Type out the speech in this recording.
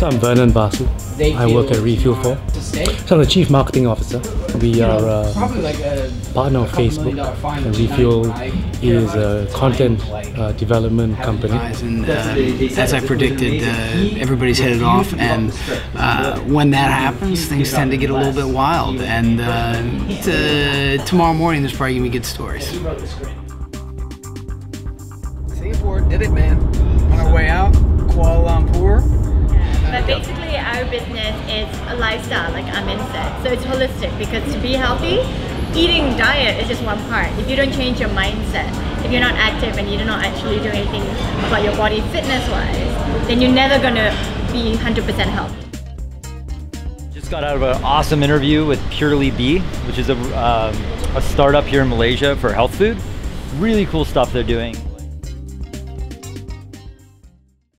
So I'm Vernon Basu. I work at Refuel 4. So I'm the Chief Marketing Officer. We are like a partner of Facebook and Refuel is a content uh, development company. And uh, as I predicted, uh, everybody's headed off, and uh, when that happens, things tend to get a little bit wild. And uh, t- tomorrow morning, there's probably gonna be good stories. Singapore did it, man. Business is a lifestyle, like Amin said. So it's holistic because to be healthy, eating diet is just one part. If you don't change your mindset, if you're not active and you're not actually doing anything about your body fitness-wise, then you're never gonna be 100% healthy. Just got out of an awesome interview with PurelyB, which is a, um, a startup here in Malaysia for health food. Really cool stuff they're doing.